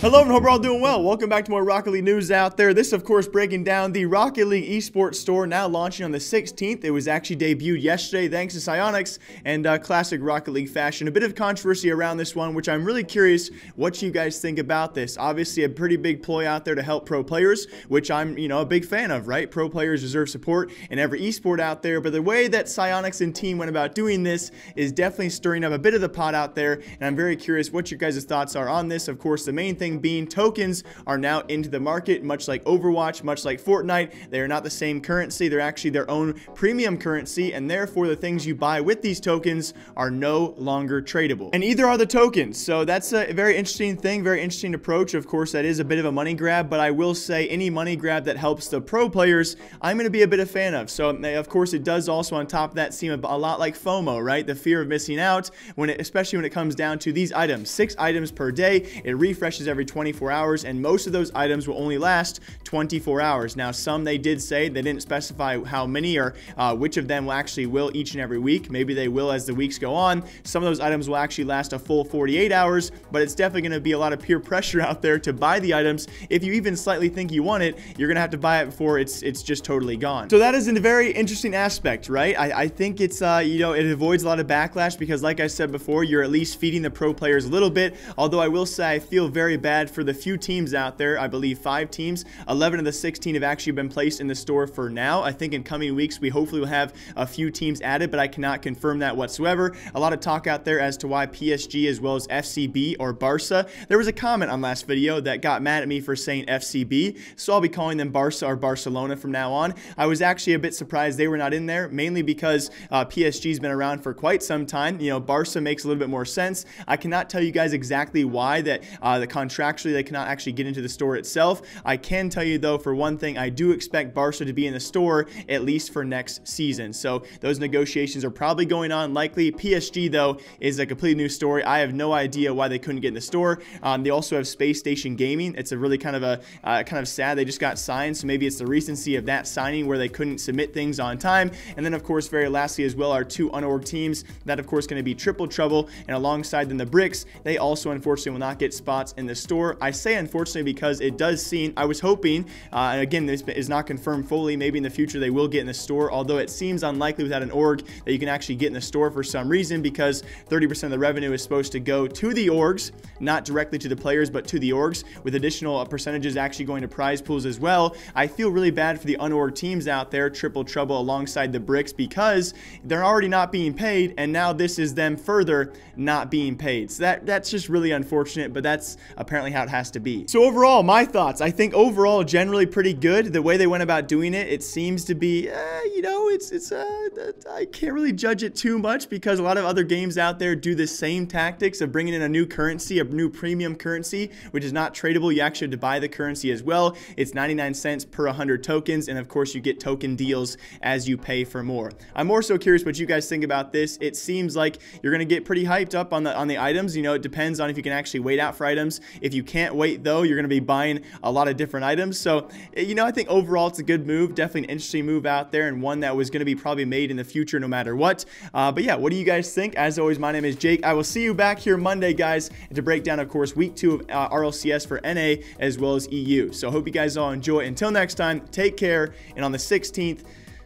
Hello and hope you're all doing well. Welcome back to more Rocket League news out there. This, of course, breaking down the Rocket League esports store now launching on the 16th. It was actually debuted yesterday thanks to Psyonix and uh, classic Rocket League fashion. A bit of controversy around this one, which I'm really curious what you guys think about this. Obviously, a pretty big ploy out there to help pro players, which I'm, you know, a big fan of, right? Pro players deserve support in every esport out there, but the way that Psyonix and team went about doing this is definitely stirring up a bit of the pot out there, and I'm very curious what your guys' thoughts are on this. Of course, the main thing being tokens are now into the market, much like Overwatch, much like Fortnite. They are not the same currency. They're actually their own premium currency, and therefore the things you buy with these tokens are no longer tradable. And either are the tokens. So that's a very interesting thing, very interesting approach. Of course, that is a bit of a money grab, but I will say any money grab that helps the pro players, I'm going to be a bit of a fan of. So eh, of course, it does also on top of that seem a lot like FOMO, right? The fear of missing out, when it, especially when it comes down to these items. Six items per day. It refreshes every 24 hours, and most of those items will only last 24 hours. Now, some they did say they didn't specify how many or uh, which of them will actually will each and every week. Maybe they will as the weeks go on. Some of those items will actually last a full 48 hours, but it's definitely going to be a lot of peer pressure out there to buy the items. If you even slightly think you want it, you're going to have to buy it before it's it's just totally gone. So that is a very interesting aspect, right? I, I think it's, uh, you know, it avoids a lot of backlash because like I said before, you're at least feeding the pro players a little bit. Although I will say I feel very bad for the few teams out there. I believe five teams. 11 of the 16 have actually been placed in the store for now. I think in coming weeks, we hopefully will have a few teams added, but I cannot confirm that whatsoever. A lot of talk out there as to why PSG as well as FCB or Barca. There was a comment on last video that got mad at me for saying FCB, so I'll be calling them Barca or Barcelona from now on. I was actually a bit surprised they were not in there, mainly because uh, PSG's been around for quite some time. You know, Barca makes a little bit more sense. I cannot tell you guys exactly why that uh, the contractually they cannot actually get into the store itself. I can tell you though, for one thing, I do expect Barca to be in the store at least for next season. So those negotiations are probably going on. Likely PSG though is a completely new story. I have no idea why they couldn't get in the store. Um, they also have Space Station Gaming. It's a really kind of a uh, kind of sad. They just got signed, so maybe it's the recency of that signing where they couldn't submit things on time. And then of course, very lastly as well, our two unorg teams. That of course going to be Triple Trouble, and alongside them the Bricks. They also unfortunately will not get spots in the store. I say unfortunately because it does seem. I was hoping, uh, and again this is not confirmed fully. Maybe in the future they will get in the store, although it seems unlikely without an org that you can actually get in the store for some reason because 30% of the revenue is supposed to go to the orgs, not directly to the players, but to the orgs, with additional percentages actually going to prize pools as well. I feel really bad for the unorg teams out there, Triple Trouble alongside the Bricks, because they're already not being paid, and now this is them further not being paid. So that that's just really unfortunate, but that's apparently how it has to be. So overall, my thoughts. I think overall, generally pretty good. The way they went about doing it, it seems to be, uh, you know, it's it's. Uh, I can't really judge it too much because a lot of other games out there do the same tactics of bringing in a new currency, a new premium currency, which is not tradable. You actually have to buy the currency as well. It's 99 cents per 100 tokens, and of course, you get token deals as you pay for more. I'm more so curious what you guys think about this. It seems like you're gonna get pretty hyped up on the on the items. You know, it depends on if you can actually wait out for items. If you can't wait though, you're gonna be buying a lot of different items. So, you know, I think overall it's a good move. Definitely an interesting move out there, and one that was gonna be probably made in the future no matter what. Uh, but yeah, what do you guys think? As always, my name is Jake. I will see you back here Monday, guys, to break down, of course, week two of uh, RLCS for NA as well as EU. So, hope you guys all enjoy. Until next time, take care, and on the 16th,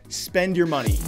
spend your money.